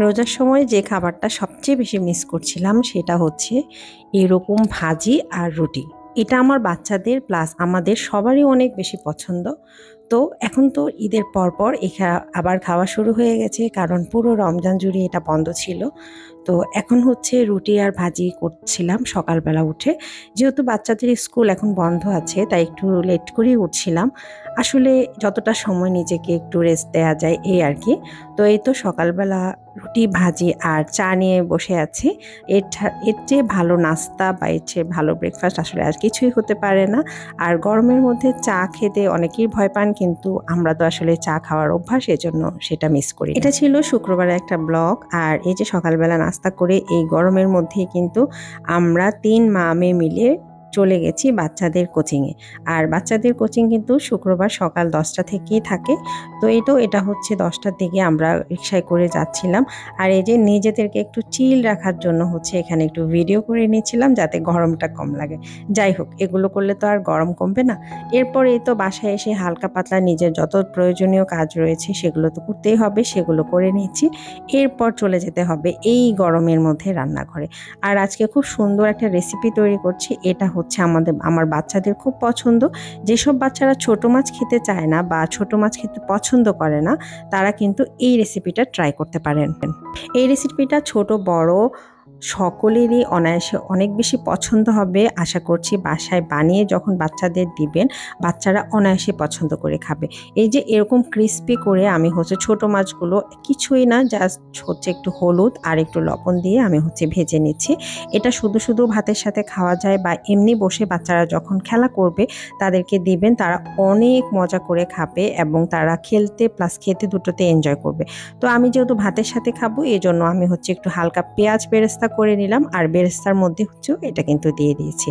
রোজার সময় যে খাবারটা সবচেয়ে বেশি মিস করছিলাম সেটা হচ্ছে এরকম ভাজি আর রুটি। এটা আমার বাচ্চাদের প্লাস আমাদের সবারই অনেক বেশি পছন্দ। তো এখন তো ঈদের পরপর এখা আবার খাওয়া শুরু হয়ে গেছে, কারণ পুরো রমজান জুড়ে এটা বন্ধ ছিল। তো এখন হচ্ছে রুটি আর ভাজি করছিলাম সকালবেলা উঠে। যেহেতু বাচ্চাদের স্কুল এখন বন্ধ আছে, তাই একটু লেট করেই উঠছিলাম। আসলে যতটা সময় নিজেকে একটু রেস্ট দেওয়া যায় এই আর কি। তো এই তো সকালবেলা রুটি, ভাজি আর চা নিয়ে বসে আছি। এর এর চেয়ে ভালো নাস্তা বা এর চেয়ে ভালো ব্রেকফাস্ট আসলে আর কিছুই হতে পারে না। আর গরমের মধ্যে চা খেতে অনেকেই ভয় পান কিন্তু আমরা তো আসলে চা খাওয়ার অভ্যাস, এজন্য সেটা মিস করি এটা ছিল শুক্রবারের একটা ব্লগ আর এই যে সকালবেলা নাস্তা করে এই গরমের মধ্যেই কিন্তু আমরা তিন মা মেয়ে মিলে চলে গেছি বাচ্চাদের কোচিংয়ে আর বাচ্চাদের কোচিং কিন্তু শুক্রবার সকাল দশটা থেকেই থাকে। তো এই তো এটা হচ্ছে দশটার দিকে আমরা রিক্সায় করে যাচ্ছিলাম। আর এই যে নিজেদেরকে একটু চিল রাখার জন্য হচ্ছে এখানে একটু ভিডিও করে নিয়েছিলাম যাতে গরমটা কম লাগে। যাই হোক, এগুলো করলে তো আর গরম কমবে না। এরপর এই তো বাসায় এসে হালকা পাতলা নিজের যত প্রয়োজনীয় কাজ রয়েছে সেগুলো তো করতেই হবে, সেগুলো করে নিচ্ছি এরপর চলে যেতে হবে এই গরমের মধ্যে রান্নাঘরে। আর আজকে খুব সুন্দর একটা রেসিপি তৈরি করছি, এটা আমাদের, আমার বাচ্চাদের খুব পছন্দ। যেসব বাচ্চারা ছোট মাছ খেতে চায় না বা ছোট মাছ খেতে পছন্দ করে না, তারা কিন্তু এই রেসিপিটা ট্রাই করতে পারেন। এই রেসিপিটা ছোট, বড় সকলেরই অনায়াসে অনেক বেশি পছন্দ হবে। আশা করছি বাসায় বানিয়ে যখন বাচ্চাদের দিবেন, বাচ্চারা অনায়াসে পছন্দ করে খাবে। এই যে এরকম ক্রিস্পি করে আমি হচ্ছে ছোট মাছগুলো কিছুই না জাস্ট হচ্ছে একটু হলুদ আর একটু লবণ দিয়ে আমি হচ্ছে ভেজে নিচ্ছি। এটা শুধু শুধু ভাতের সাথে খাওয়া যায় বা এমনি বসে বাচ্চারা যখন খেলা করবে, তাদেরকে দিবেন, তারা অনেক মজা করে খাবে এবং তারা খেলতে প্লাস খেতে দুটোতে এনজয় করবে। তো আমি যেহেতু ভাতের সাথে খাব এই জন্য আমি হচ্ছে একটু হালকা পেঁয়াজ বেরেস্তা করে নিলাম আর বেরেস্তার মধ্যে হচ্ছে এটা কিন্তু দিয়ে দিয়েছি।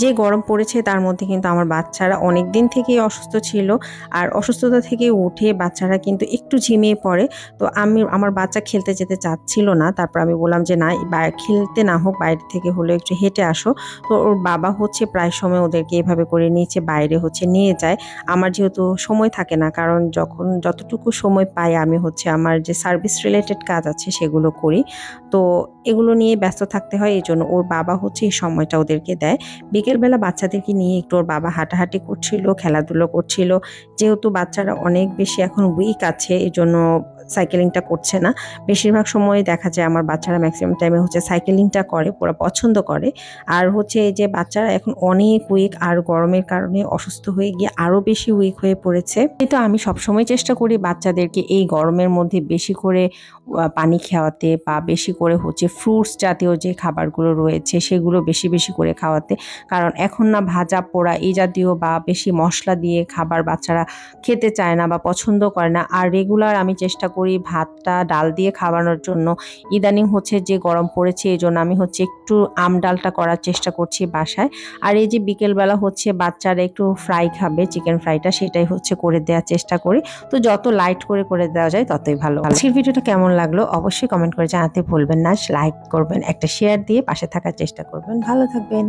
যে গরম পড়েছে তার মধ্যে কিন্তু আমার বাচ্চারা অনেক দিন থেকেই অসুস্থ ছিল আর অসুস্থতা থেকে উঠে বাচ্চারা কিন্তু একটু ঝিমিয়ে পড়ে। তো আমি, আমার বাচ্চা খেলতে যেতে চাচ্ছিল না। তারপর আমি বললাম যে, না খেলতে না হোক, বাইরে থেকে হলে একটু হেঁটে আসো। তো ওর বাবা হচ্ছে প্রায় সময় ওদেরকে এভাবে করে নিচে বাইরে হচ্ছে নিয়ে যায়। আমার যেহেতু সময় থাকে না, কারণ যখন যতটুকু সময় পাই আমি হচ্ছে আমার যে সার্ভিস রিলেটেড কাজ আছে সেগুলো করি। তো এগুলো নিয়ে ব্যস্ত থাকতে হয়, এই জন্য ওর বাবা হচ্ছে এই সময়টা ওদেরকে দেয়। বিকেলবেলা বাচ্চাদেরকে নিয়ে একটু ওর বাবা হাঁটাহাঁটি করছিল, খেলাধুলো করছিল। যেহেতু বাচ্চারা অনেক বেশি এখন উইক আছে এই জন্য সাইকেলিংটা করছে না। বেশিরভাগ সময় দেখা যায় আমার বাচ্চারা ম্যাক্সিমাম টাইমে হচ্ছে সাইকেলিংটা করে পুরো পছন্দ করে। আর হচ্ছে এই যে বাচ্চারা এখন অনেক উইক আর গরমের কারণে অসুস্থ হয়ে গিয়ে আরও বেশি উইক হয়ে পড়েছে। কিন্তু আমি সবসময় চেষ্টা করি বাচ্চাদেরকে এই গরমের মধ্যে বেশি করে পানি খাওয়াতে বা বেশি করে হচ্ছে ফ্রুটস জাতীয় যে খাবারগুলো রয়েছে সেগুলো বেশি বেশি করে খাওয়াতে। কারণ এখন না ভাজা পোড়া এই জাতীয় বা বেশি মশলা দিয়ে খাবার বাচ্চারা খেতে চায় না বা পছন্দ করে না। আর রেগুলার আমি চেষ্টা করি, ভাতটা ডাল দিয়ে খাওয়ানোর জন্য। ইদানিং হচ্ছে যে গরম পড়েছে এই জন্য আমি হচ্ছে একটু আম ডালটা করার চেষ্টা করছি বাসায়। আর এই যে বিকেলবেলা হচ্ছে বাচ্চারা একটু ফ্রাই খাবে, চিকেন ফ্রাইটা, সেটাই হচ্ছে করে দেওয়ার চেষ্টা করি। তো যত লাইট করে করে দেওয়া যায়, ততই ভালো। আজকের ভিডিওটা কেমন লাগল অবশ্যই কমেন্ট করে জানাতে ভুলবেন না। লাইক করবেন, একটা শেয়ার দিয়ে পাশে থাকার চেষ্টা করবেন। ভালো থাকবেন।